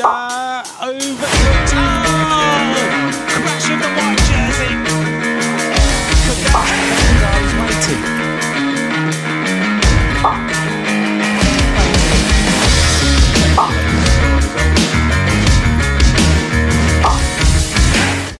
Over